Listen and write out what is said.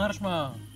Маршман!